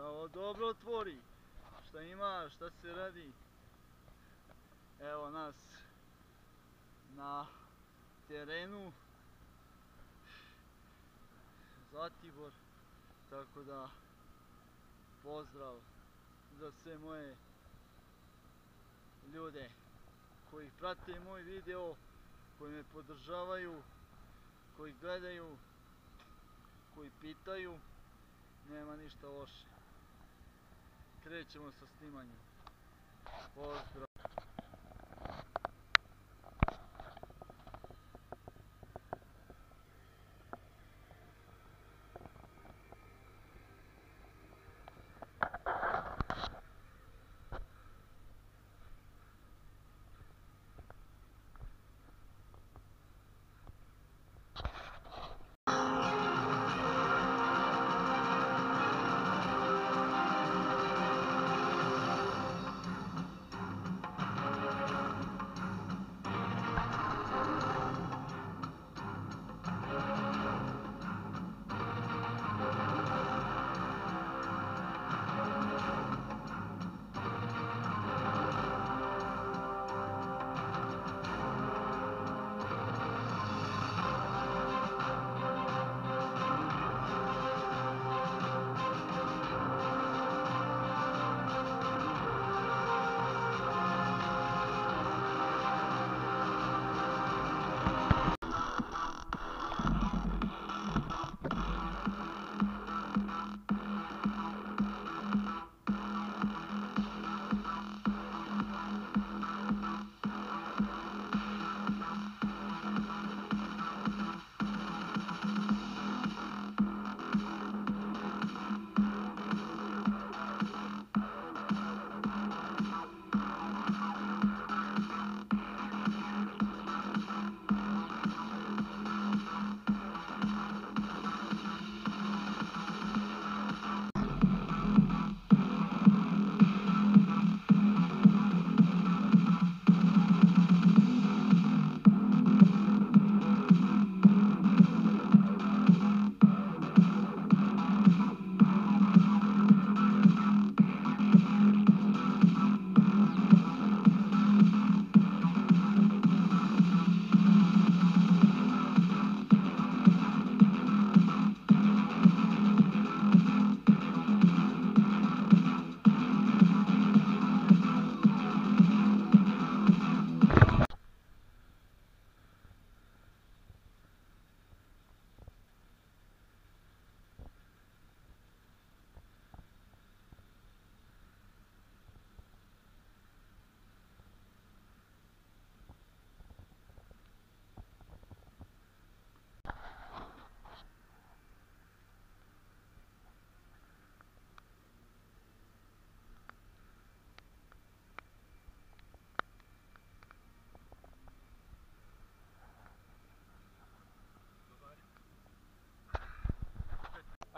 Ovo dobro otvori. Šta ima, šta se radi. Evo nas na terenu. Zlatibor. Tako da pozdrav za sve moje ljude koji prate moj video, koji me podržavaju, koji gledaju, koji pitaju, nema ništa loše. Krećemo sa snimanjem. Pozdrav.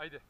Haydi.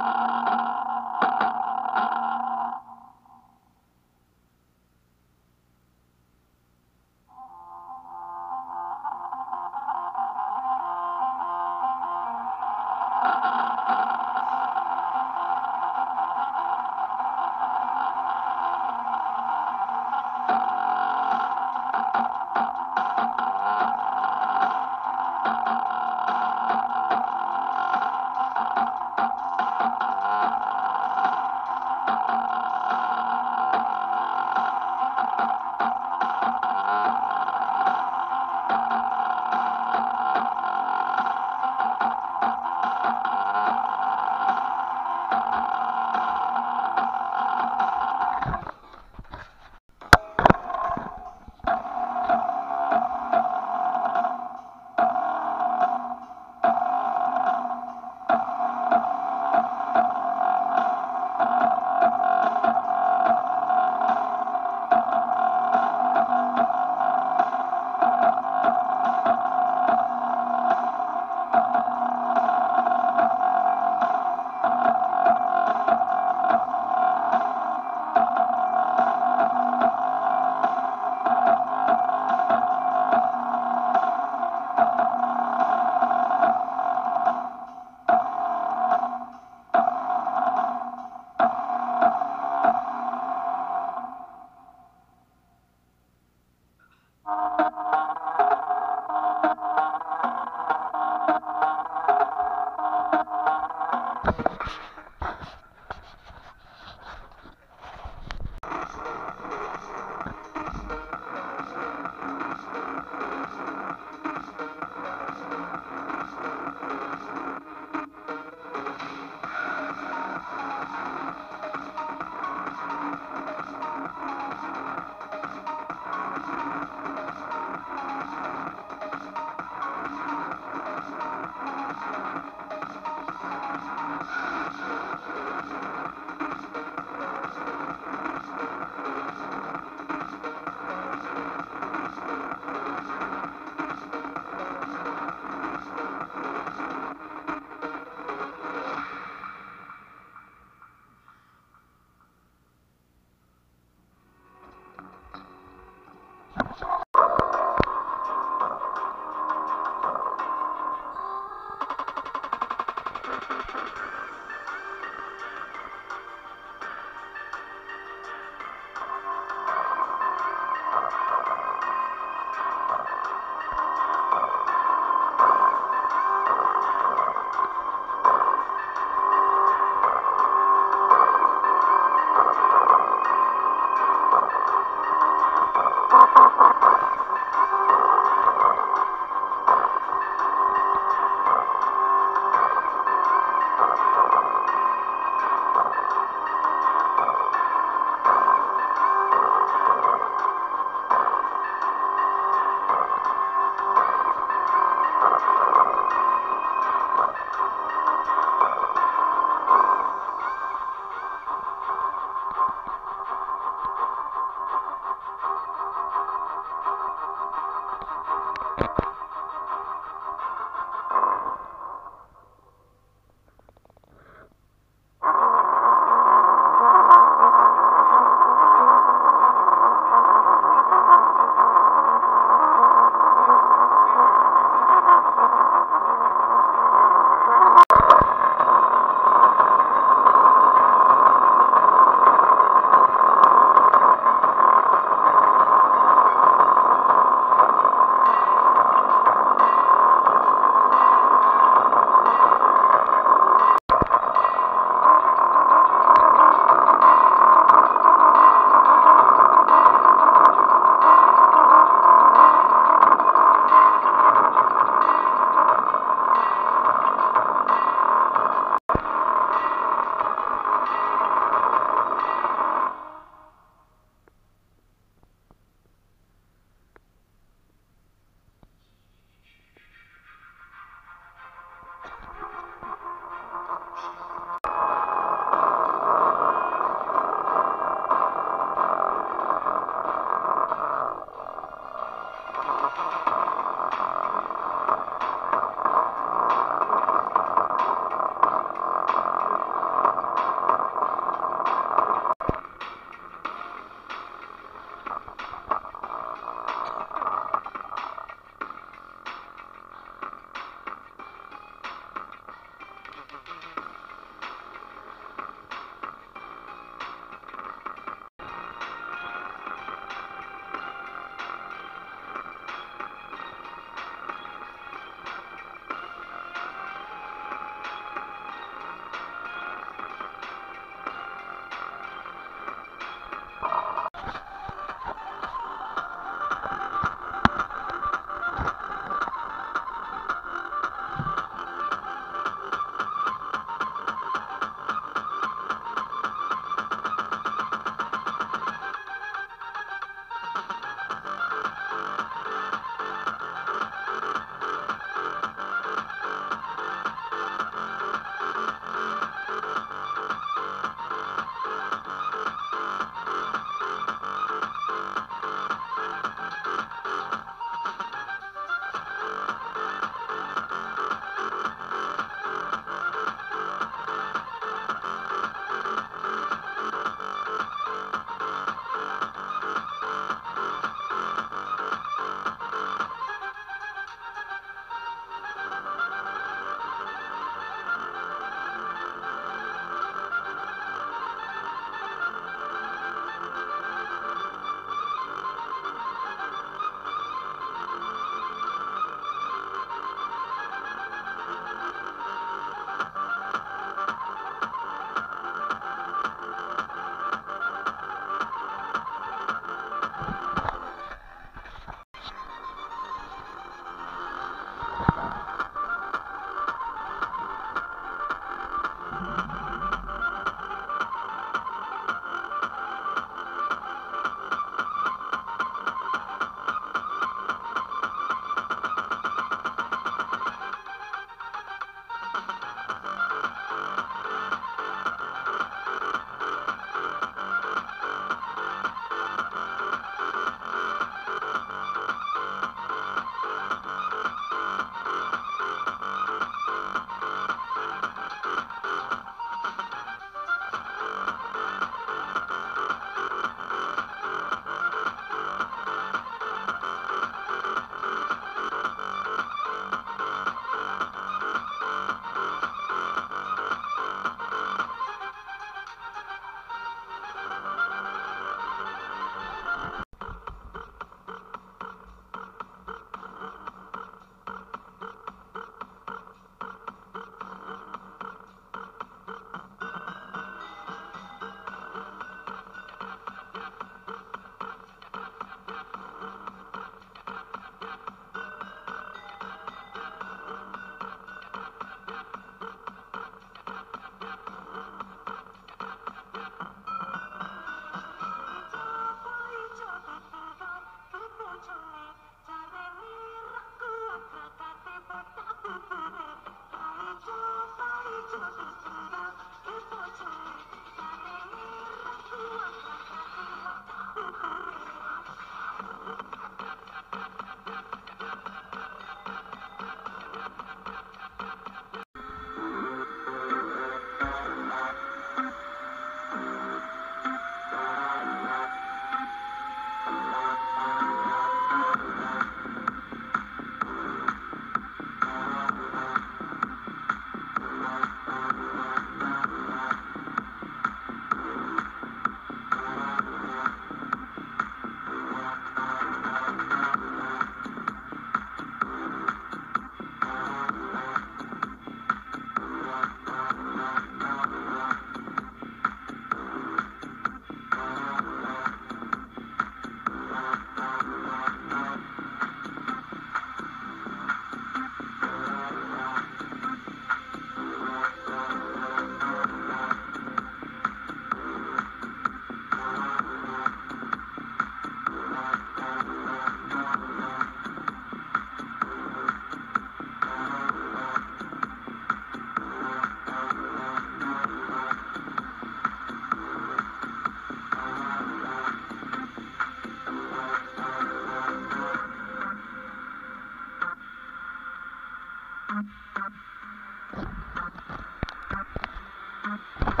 Mm-hmm.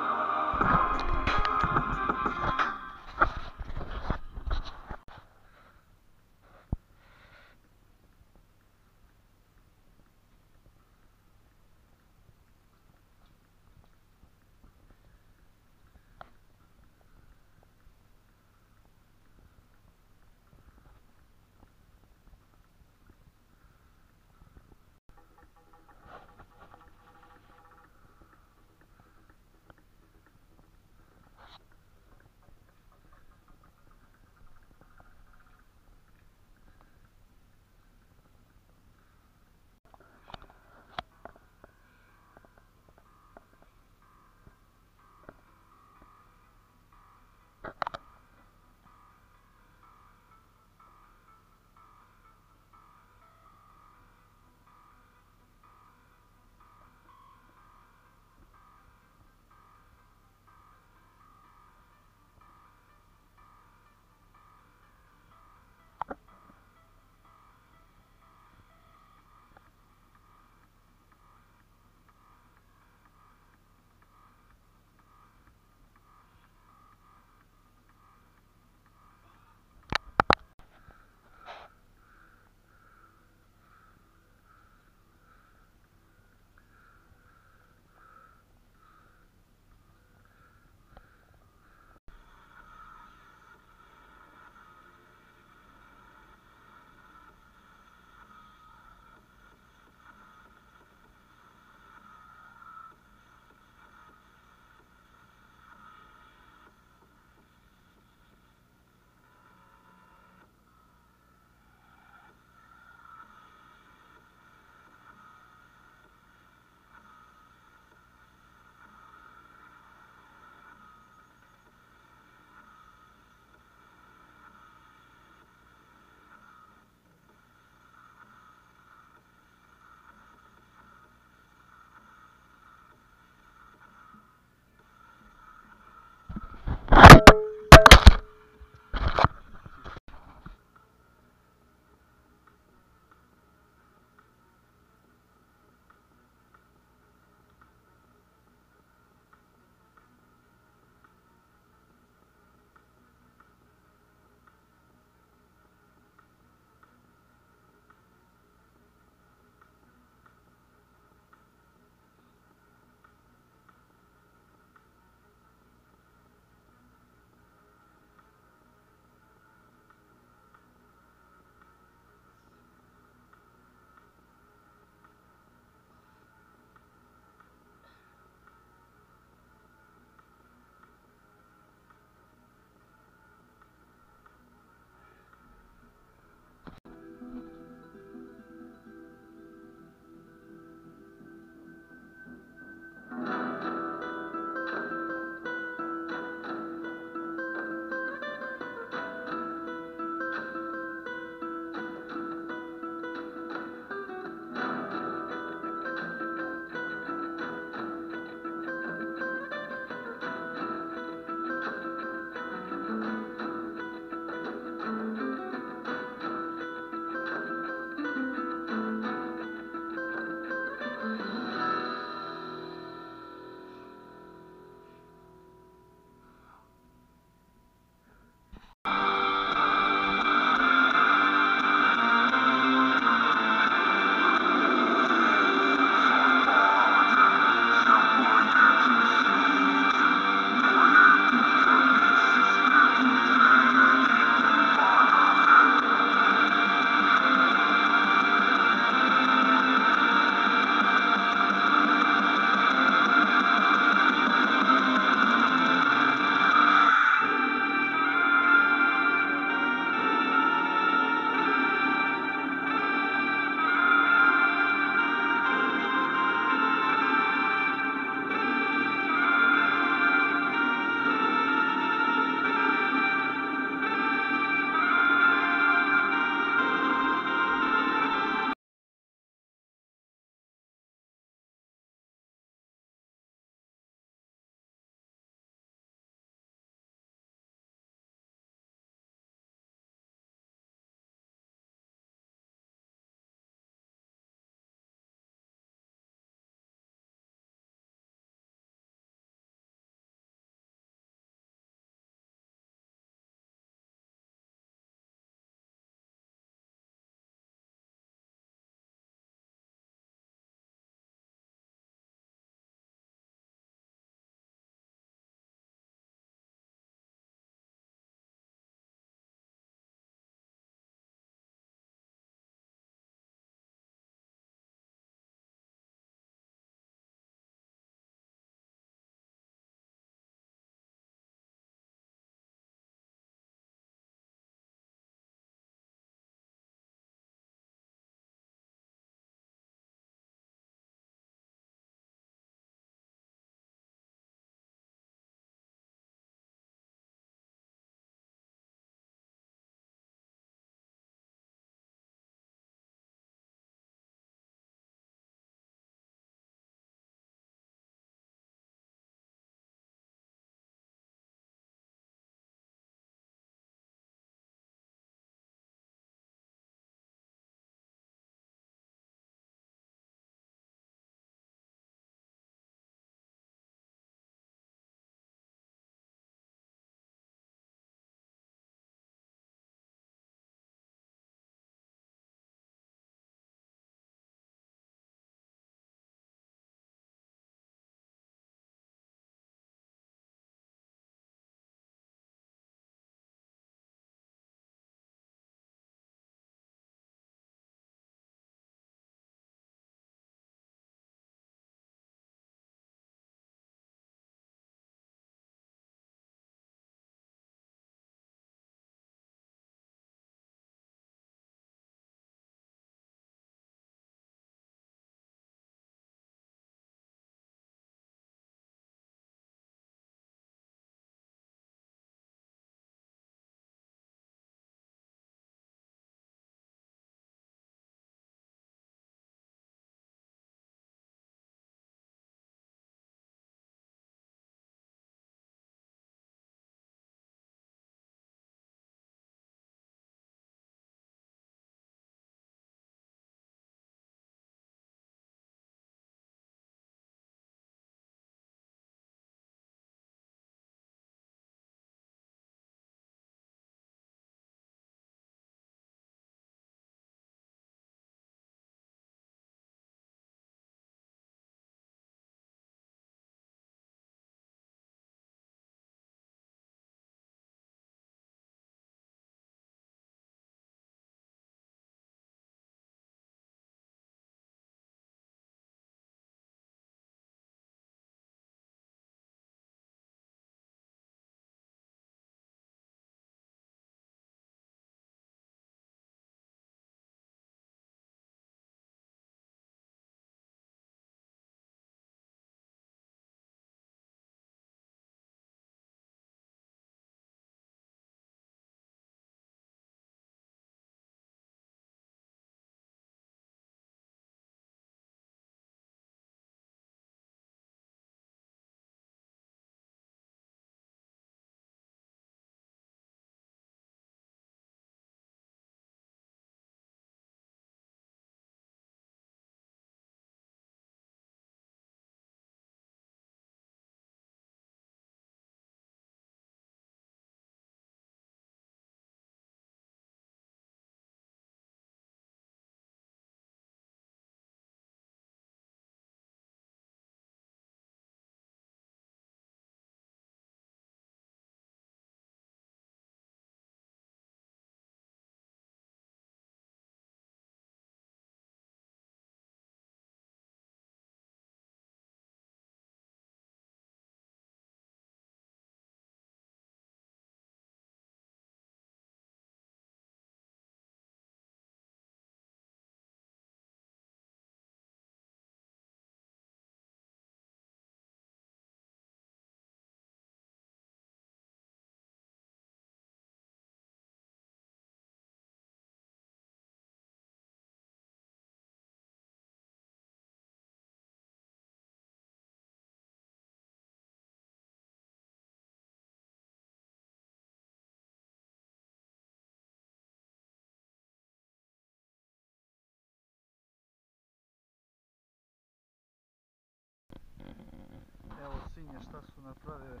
Evo svinje šta su napravile.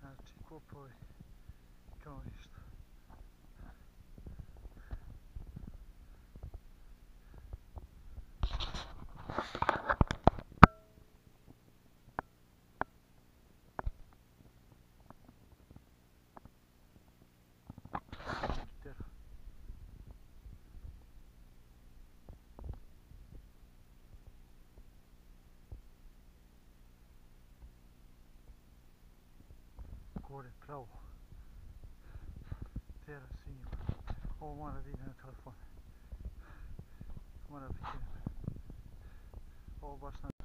Znači kupovi kao ništa. Pravo tera svinju ovo mora da ide na telefon mora da ovo baš na